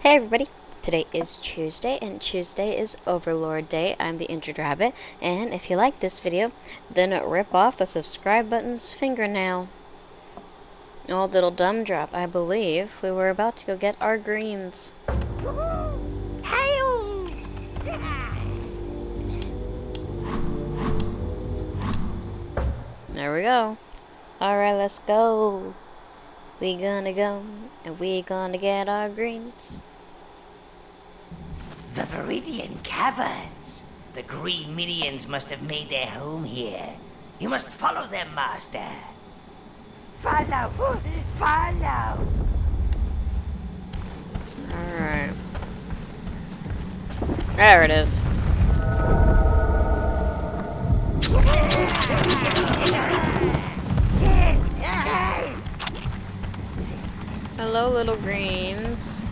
Hey everybody! Today is Tuesday, and Tuesday is Overlord Day. I'm the Injured Rabbit, and if you like this video, then rip off the subscribe button's fingernail. Old little dumb drop, I believe we were about to go get our greens. There we go. Alright, let's go. We gonna go, and we gonna get our greens. The Viridian Caverns. The green minions must have made their home here. You must follow them, Master. Follow! Follow! Alright. There it is. Hello, little greens.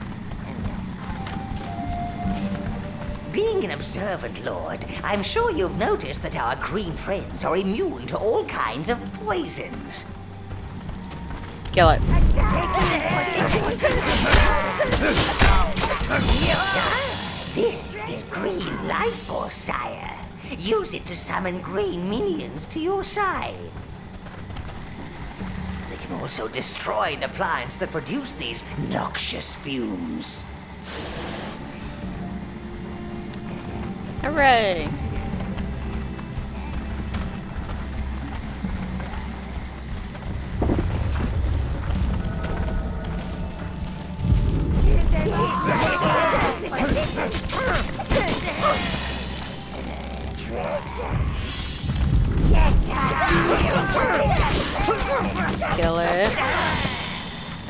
Being an observant lord, I'm sure you've noticed that our green friends are immune to all kinds of poisons. Kill it. This is green life force, sire. Use it to summon green minions to your side. Also destroy the plants that produce these noxious fumes. Hooray!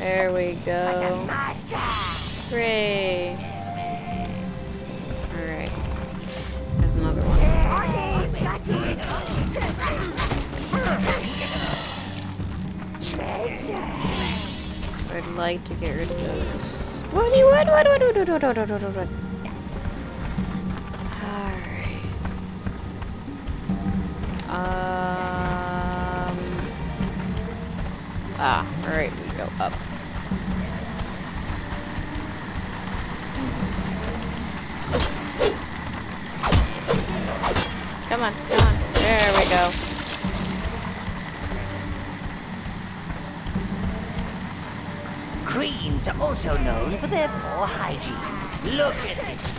There we go. Hooray. Alright. There's another one. I'd like to get rid of those. What do you want? What, what, what, what, what, what, what, what? Um. Ah, alright. Come on, come on. There we go. Greens are also known for their poor hygiene. Look at this.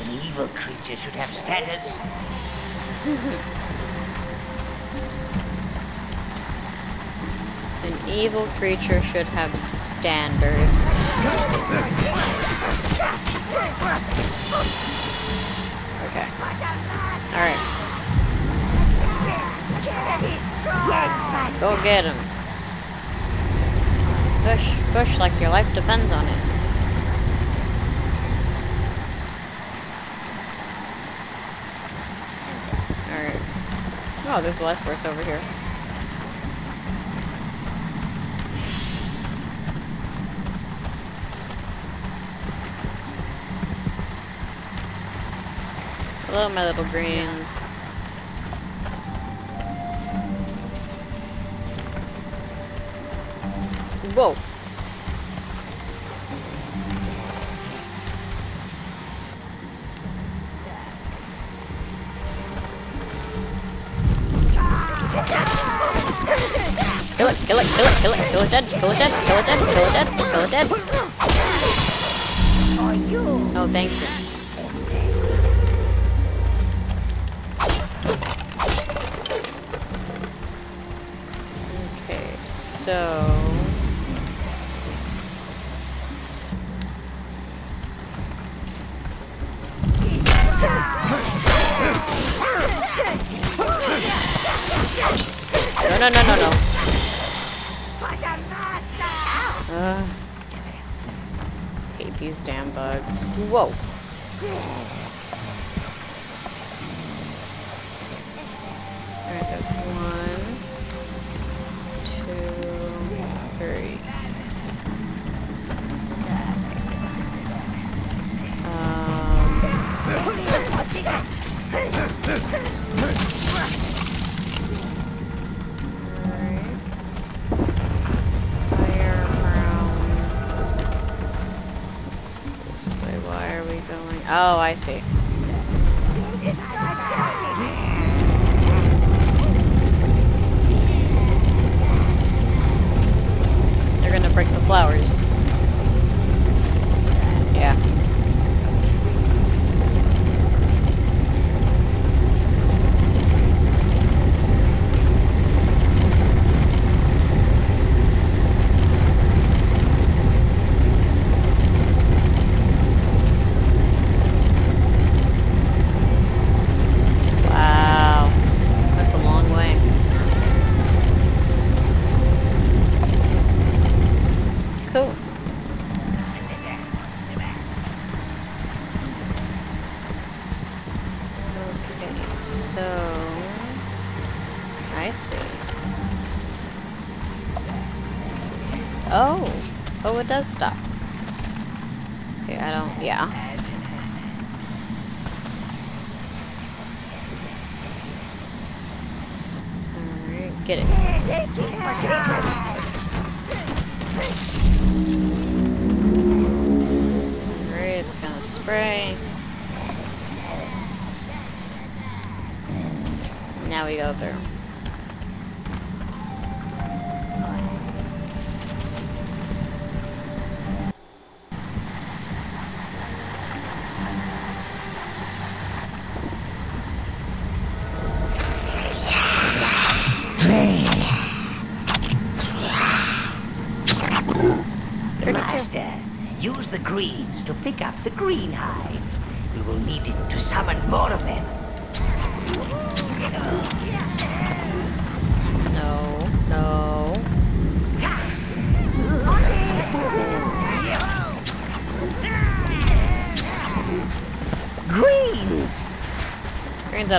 An evil creature should have standards. An evil creature should have standards. Alright. Go get him. Push, push like your life depends on it. Alright. Oh, there's a life force over here. Hello, my little greens. Whoa. Kill it, kill it, kill it, kill it, kill it dead, kill it dead, kill it dead, kill it dead, kill it dead. Oh, thank you. So... No, no, no, no, no. Ugh. Hate these damn bugs. Whoa. I see. They're gonna break the flowers. Yeah. Wow. That's a long way. Cool. Okay, so I see. Oh, oh, it does stop. Okay, I don't. Yeah. Alright, get it. Alright, it's gonna spray. Now we go through.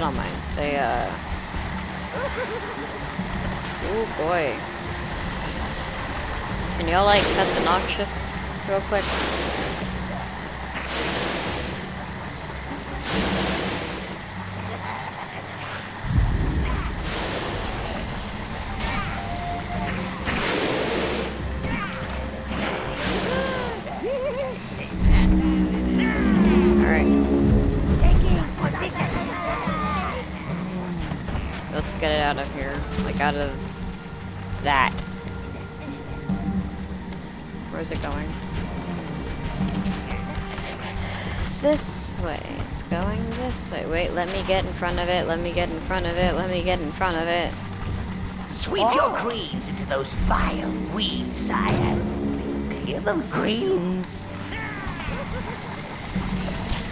I mind. They, uh... Oh boy. Can y'all, like, cut the noxious real quick? Of here. Like, out of that. Where's it going? This way. It's going this way. Wait, let me get in front of it. Let me get in front of it. Let me get in front of it. Sweep your oh. greens into those vile weeds, sire. Clear them greens.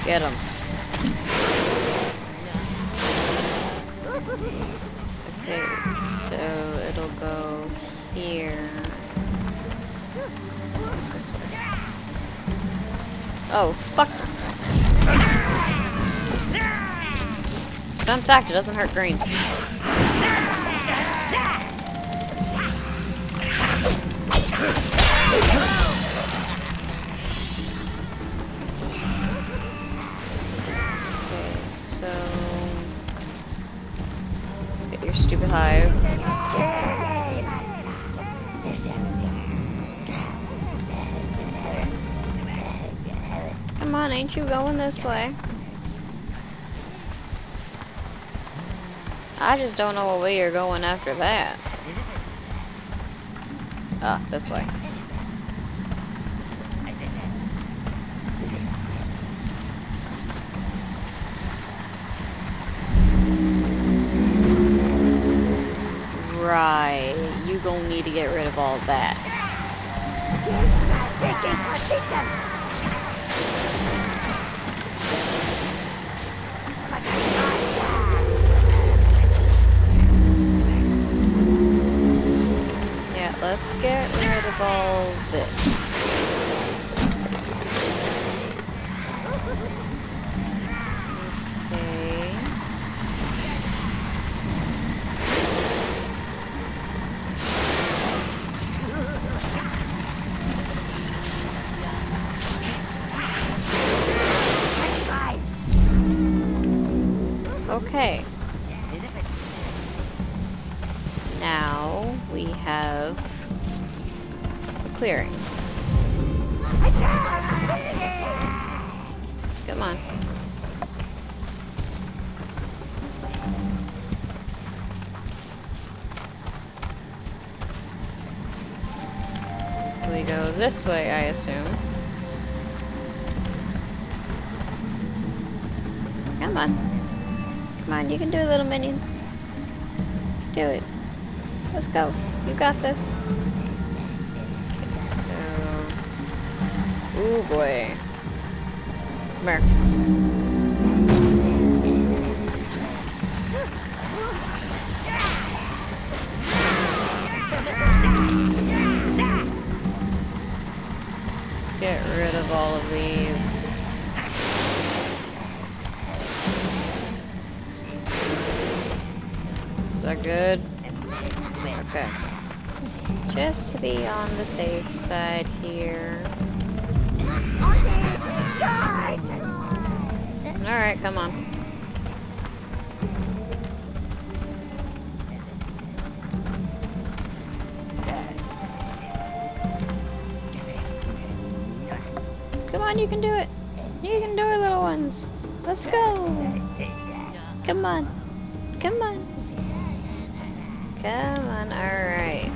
Get him. So it'll go here. What's this way? Oh, fuck. Fun fact, it doesn't hurt greens. stupid hive. Come on, ain't you going this way? I just don't know what way you're going after that. Ah, this way. Right, you gonna need to get rid of all that. Yeah, let's get rid of all this. This way, I assume. Come on. Come on, you can do it, little minions. Do it. Let's go. You got this. Okay, so... Ooh, boy. Come here. Get rid of all of these. Is that good? Okay. Just to be on the safe side here. Alright, come on. You can do it. You can do it, little ones. Let's go. Come on. Come on. Come on, alright.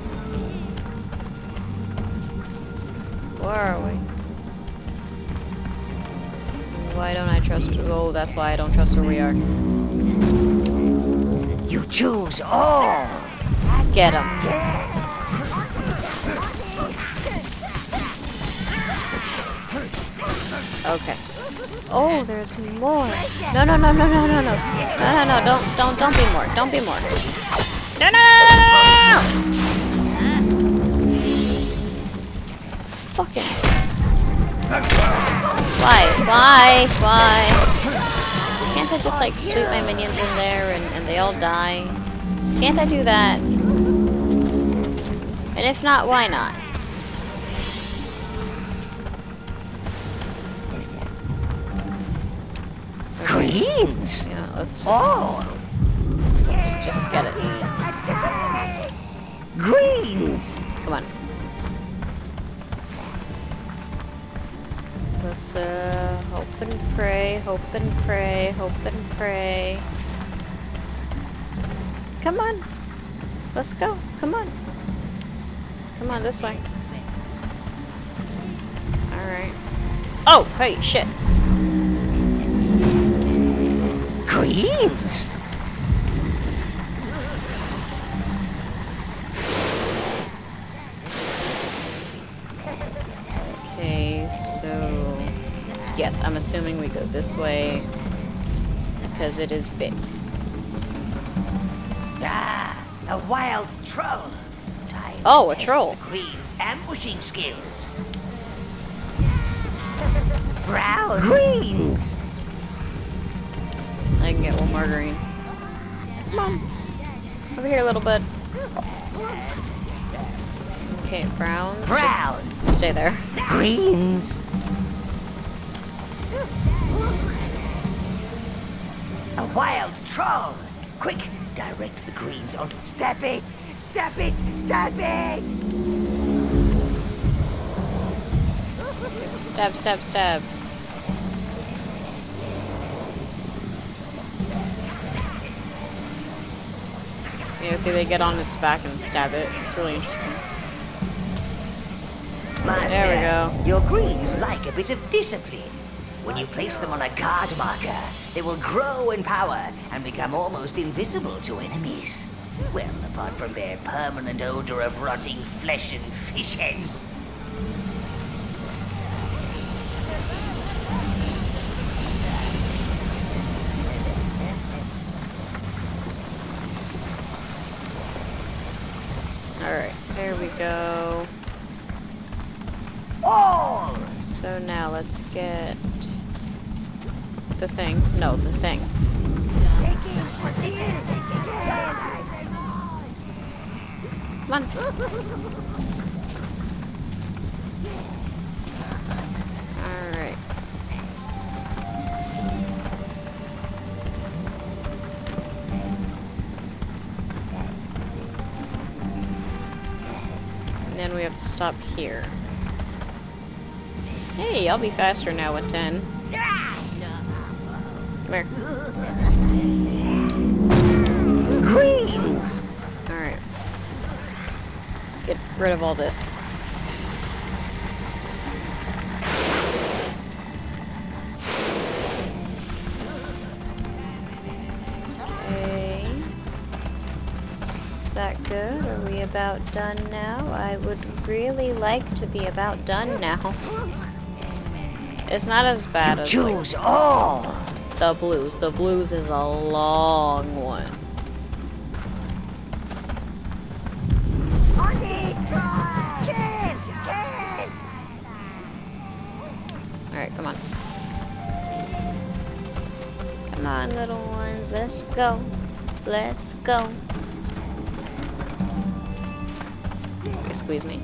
Where are we? Why don't I trust... Oh, that's why I don't trust where we are. You choose all. Get him. Okay. Oh, there's more. No, no, no, no, no, no, no. No, no, no, don't, don't, don't be more. Don't be more. No, no, no, no, no! Fucking. Why? Why? Why? Can't I just, like, sweep my minions in there and, and they all die? Can't I do that? And if not, why not? Greens. You know, let's just, All. just, just get it. Greens. Come on. Let's uh, hope and pray, hope and pray, hope and pray. Come on. Let's go. Come on. Come on, this way. Alright. Oh, hey, shit. Greens. Okay, so... Yes, I'm assuming we go this way because it is big. Ah, a wild troll. Time Oh, a troll. The Greens' ambushing skills. Brown. Greens. I can get one more green. Come on. Over here, a little bud. Okay, browns. just stay there. Greens. A wild troll. Quick, direct the greens onto. Step it! Step it! Step it! Stab, stab, stab. Yeah, see, they get on its back and stab it. It's really interesting. Master, There we go. Your greens like a bit of discipline. When you place them on a guard marker, they will grow in power and become almost invisible to enemies. Well, apart from their permanent odor of rotting flesh and fish heads. Alright, there we go. All! So now let's get the thing. No, the thing. Come on. And then to stop here. Hey, I'll be faster now with 10. Come here. Greens! Alright. Get rid of all this. Okay. Is that good? Are we about done now? I would really like to be about done now. It's not as bad as like, all! the blues. The blues is a long one. On it! Kiss! Kiss! Alright, come on. Come on, little ones. Let's go. Let's go. Squeeze me.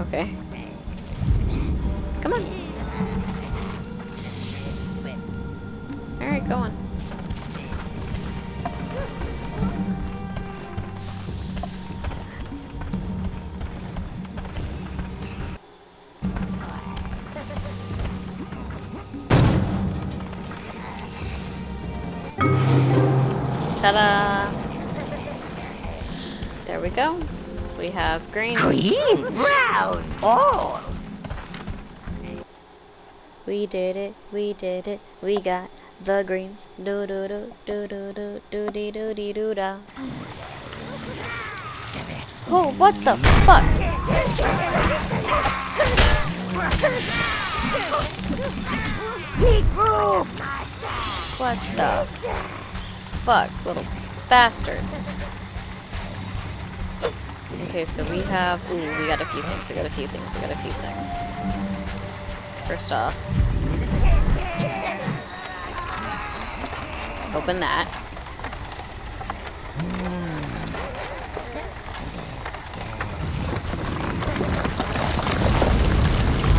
Okay. Come on. Alright, go on. Green! Brown! All! We did it, we did it, we got the greens. Do do do do do do do dee do dee do da. Oh, what the fuck? What the fuck, little bastards? Okay, so we have. Ooh, we got a few things, we got a few things, we got a few things. First off, open that.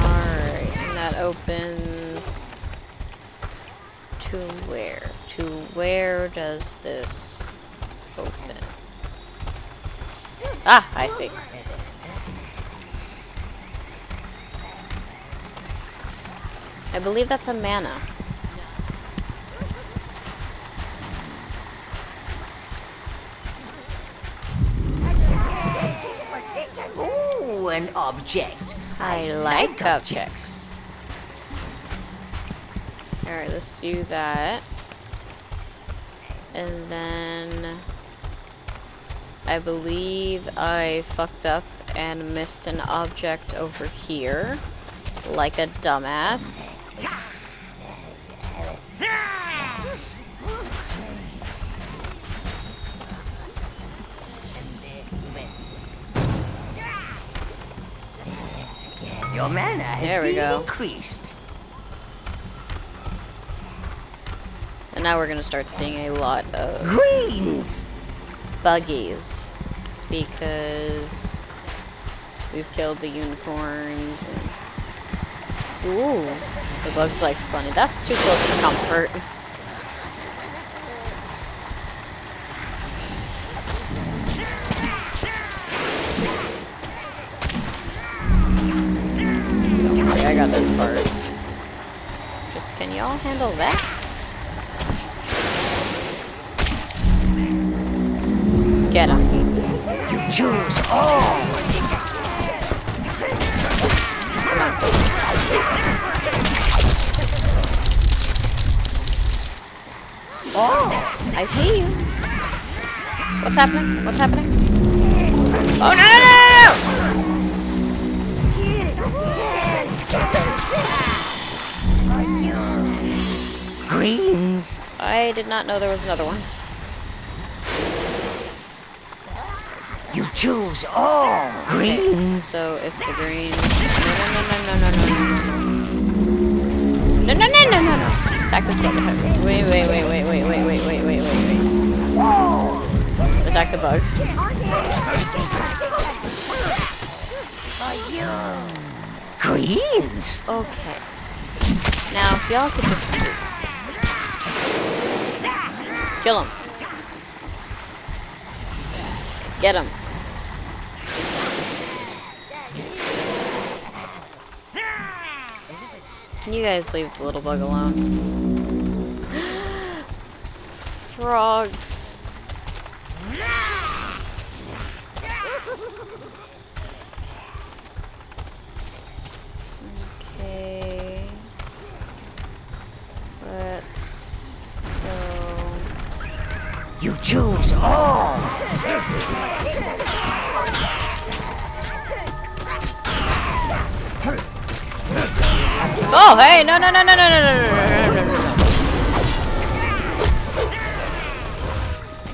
Alright, and that opens to where? To where does this open? Ah, I see. I believe that's a mana. Ooh, an object. I like objects. Alright, let's do that. And then I believe I fucked up and missed an object over here. Like a dumbass. Your mana has There we been go. increased. And now we're gonna start seeing a lot of Greens! Buggies. Because we've killed the unicorns and Ooh, the bugs like Spunny. That's too close for comfort. Worry, I got this part. Just can y'all handle that? Get him. You choose all! Oh, I see you. What's happening? What's happening? Oh no no no! no! Greens! I did not know there was another one. Choose all! Greens! So if the green, no no no no no no no no no no no no no no attack this bug. Wait wait wait wait wait wait wait wait wait wait wait. Attack the bug. Greens! Okay. Now if y'all could just kill him. Get him. Can you guys leave the little bug alone? frogs. Okay. Let's go. You choose all. Oh, hey, no, no, no, no, no, no, no, no, no, no, no.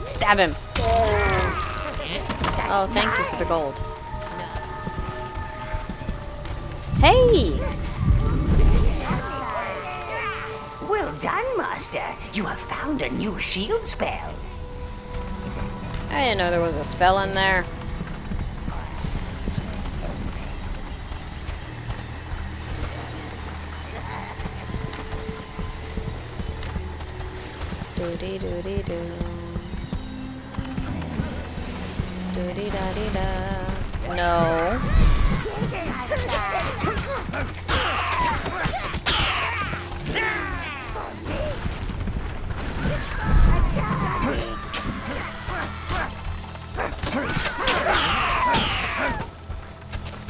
Stab him. Oh, thank you for the gold. Hey! Well done, Master. You have found a new shield spell. I didn't know there was a spell in there. No.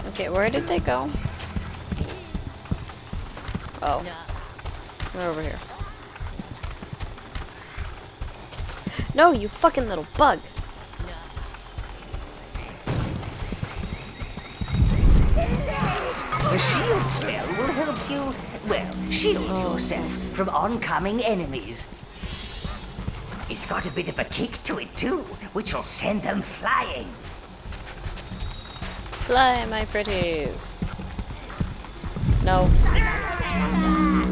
Okay, where did they go? Oh. They're over here. No, you fucking little bug. The shield spell will help you, well, shield oh. yourself from oncoming enemies. It's got a bit of a kick to it too, which will send them flying. Fly, my pretties. No.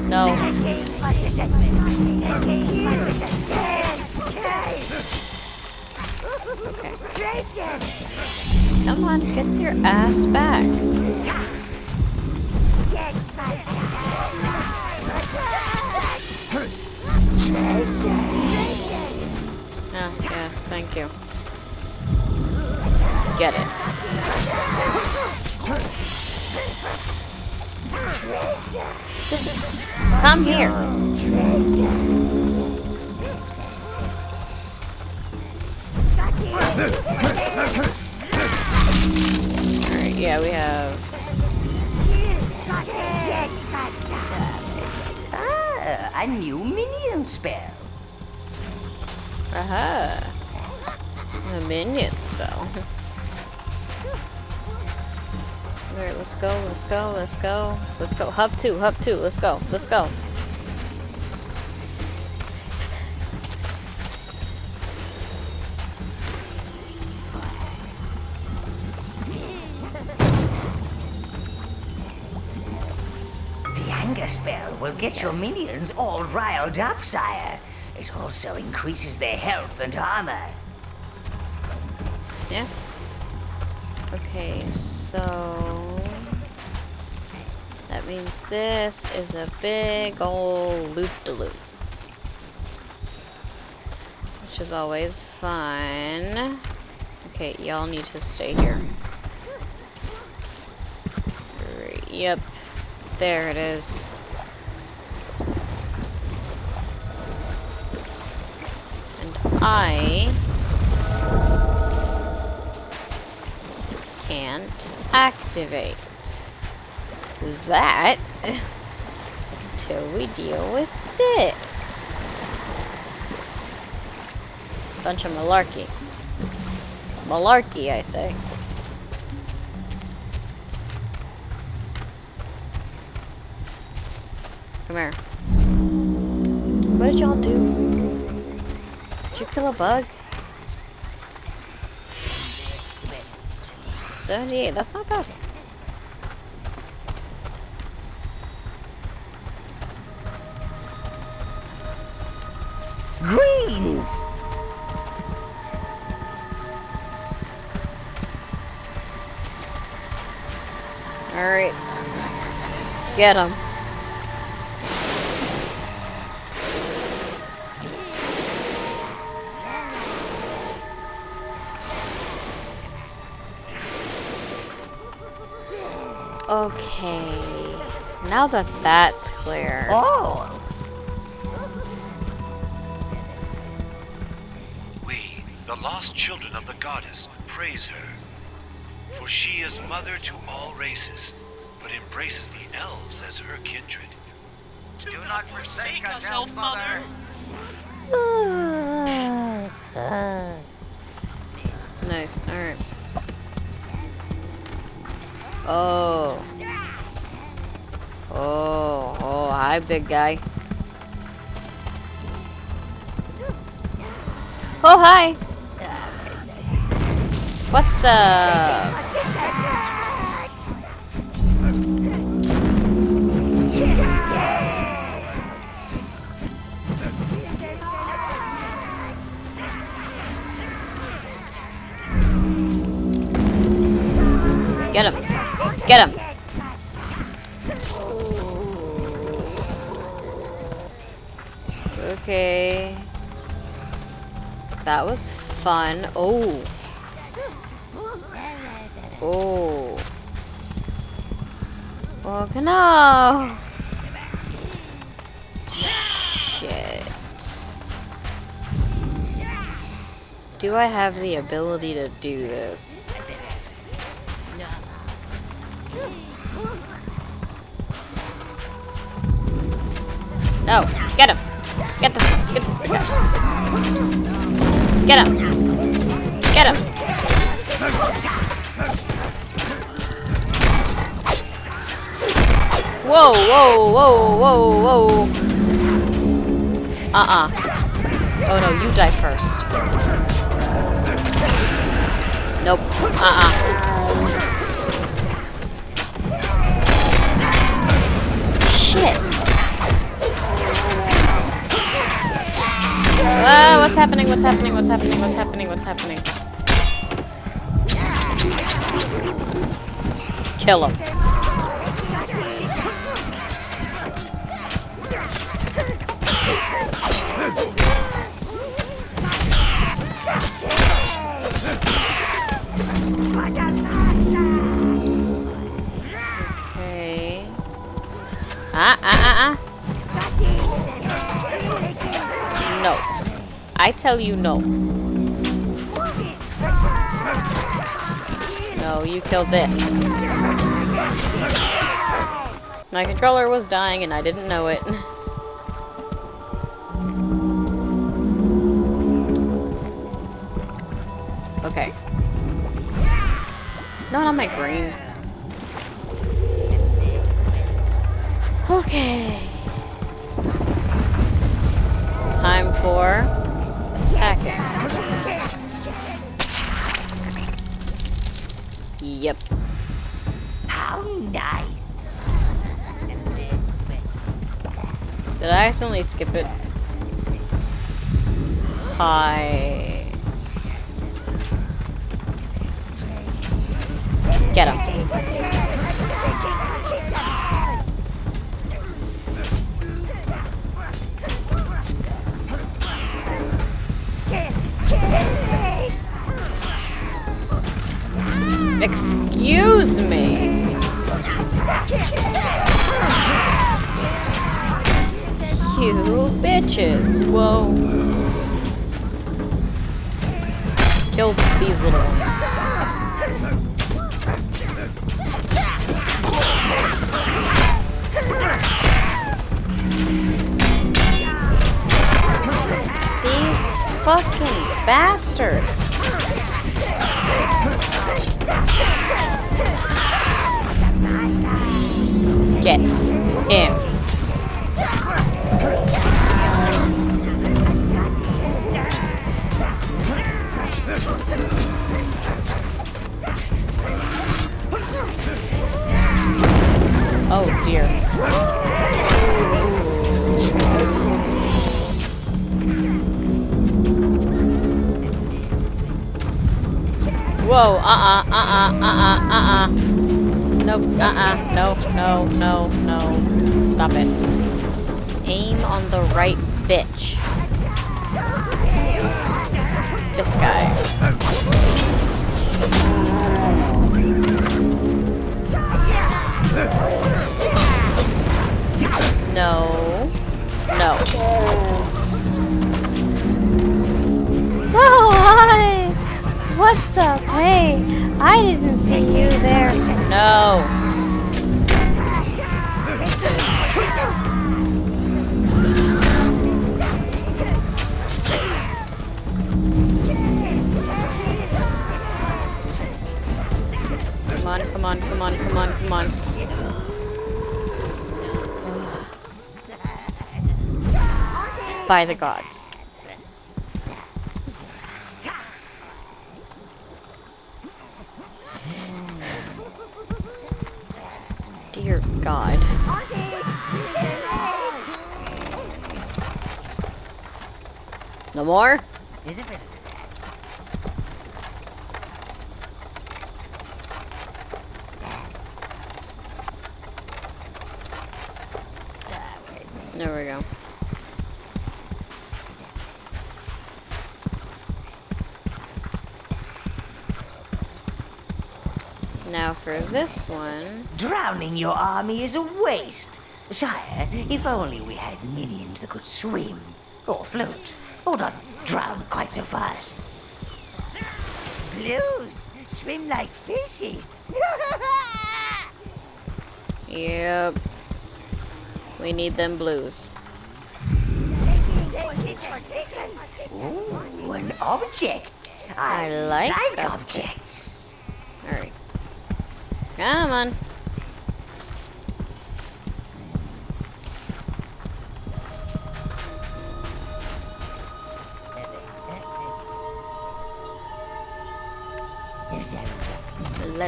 No. Okay. Come on, get your ass back. Ah, yes, thank you. Get it. Come here. Alright, yeah, we have. Ah, a new minion spell. Aha. A minion spell. Alright, let's go, let's go, let's go. Let's go. Hub two, hub two, let's go, let's go. Spell will get your minions all riled up, sire. It also increases their health and armor. Yeah. Okay, so that means this is a big old loop de loop. Which is always fun. Okay, y'all need to stay here. Yep. There it is. And I can't activate that until we deal with this. Bunch of malarkey. Malarkey, I say. Come here. What did y'all do? Kill a bug? 78, that's not bad. Greens! Alright. Get him. Now that that's clear. Oh! We, the lost children of the goddess praise her. For she is mother to all races, but embraces the elves as her kindred. Do not forsake us, Elf Mother. Nice. Alright. Oh. Oh. Oh, hi, big guy. Oh, hi. What's up? Get him. Get him. Okay. That was fun. Oh. Oh. Oh, no. Shit. Do I have the ability to do this? No, get him. Get this one. Get this. Get him. Get him. Whoa, whoa, whoa, whoa, whoa. Uh-uh. Oh no, you die first. Nope. Uh-uh. Shit. Ah, what's happening? What's happening? What's happening? What's happening? What's happening? Kill him. Ah, ah, ah, ah. No. I tell you no. No, you killed this. My controller was dying and I didn't know it. Okay. No, not my green. Okay. Did I accidentally skip it? Hi. Get him. Excuse me. You bitches. Whoa. Kill these little ones. These fucking bastards. Get him. Whoa, uh-uh, uh-uh, uh-uh, uh-uh. Nope, uh-uh, no, no, no, no. Stop it. Aim on the right bitch. This guy. No. No. No, hi! I didn't see you there. No. Come on, come on, come on, come on, come on. By the gods. No more? There we go. Now for this one. Drowning your army is a waste. Sire, if only we had minions that could swim, or float, or not drown quite so fast. Blues swim like fishes. Yep. We need them blues. Ooh, an object. I like like objects. objects. Alright. Come on.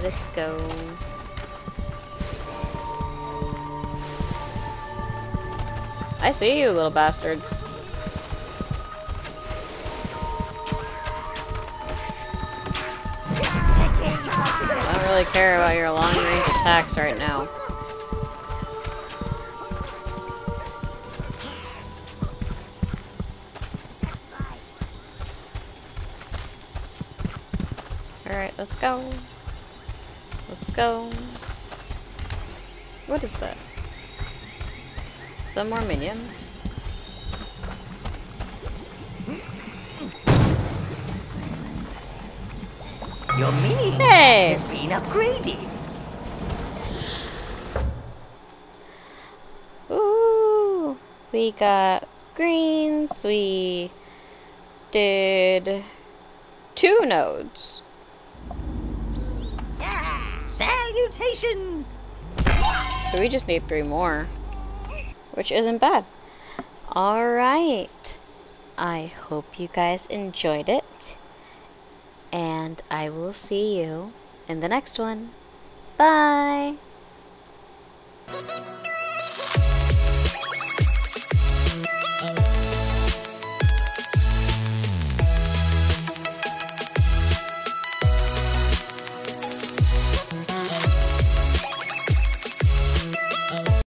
Let us go. I see you, little bastards. I don't really care about your long range attacks right now. Alright, let's go. Go. What is that? Some more minions? Your minion Hey! has been upgraded. Ooh! We got greens. We did two nodes. Salutations! So we just need three more. Which isn't bad. Alright. I hope you guys enjoyed it. And I will see you in the next one. Bye!